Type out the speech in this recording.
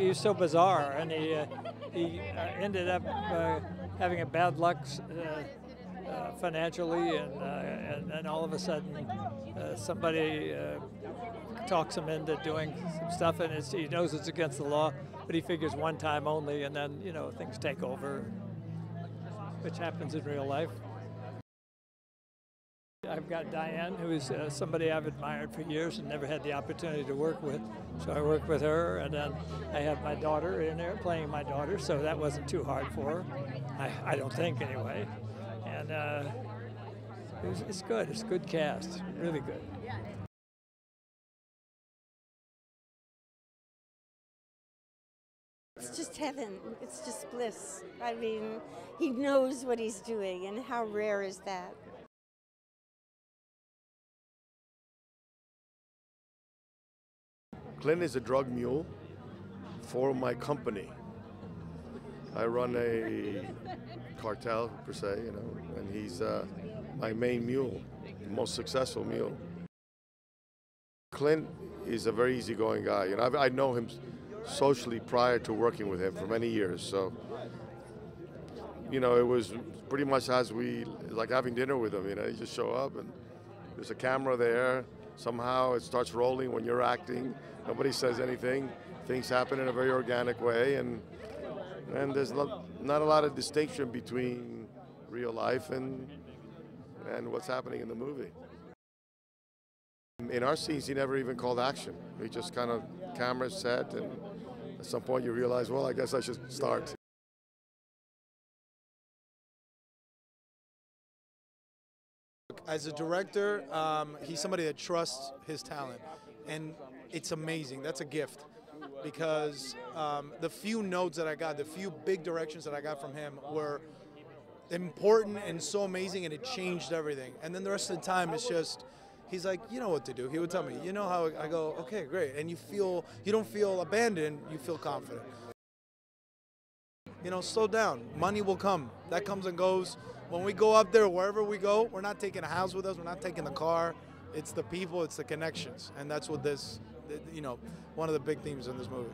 he was so bizarre, and he uh, he uh, ended up uh, having a bad luck uh, financially, and, and and all of a sudden somebody talks him into doing some stuff, and he knows it's against the law, but he figures one time only, and then you know things take over, which happens in real life. I've got Diane, who is uh, somebody I've admired for years and never had the opportunity to work with. So I work with her, and then I have my daughter in there playing my daughter, so that wasn't too hard for her. I, I don't think, anyway. And uh, it was, it's good. It's a good cast, really good. It's just heaven. It's just bliss. I mean, he knows what he's doing, and how rare is that? Clint is a drug mule for my company. I run a cartel per se, you know, and he's uh, my main mule, most successful mule. Clint is a very easygoing guy. You know, I've, I know him socially prior to working with him for many years, so you know, it was pretty much as we like having dinner with him. You know, you just show up and there's a camera there. Somehow it starts rolling when you're acting. Nobody says anything. Things happen in a very organic way, and and there's not, not a lot of distinction between real life and and what's happening in the movie. In our scenes, he never even called action. He just kind of camera set, and at some point you realize, well, I guess I should start. As a director, um, he's somebody that trusts his talent, and it's amazing. That's a gift because um, the few notes that I got, the few big directions that I got from him were important and so amazing, and it changed everything. And then the rest of the time, it's just he's like, you know what to do. He would tell me, you know how I go, okay, great, and you feel you don't feel abandoned, you feel confident. You know, slow down. Money will come. That comes and goes. When we go up there, wherever we go, we're not taking a house with us. We're not taking the car. It's the people. It's the connections, and that's what this, you know, one of the big themes in this movie.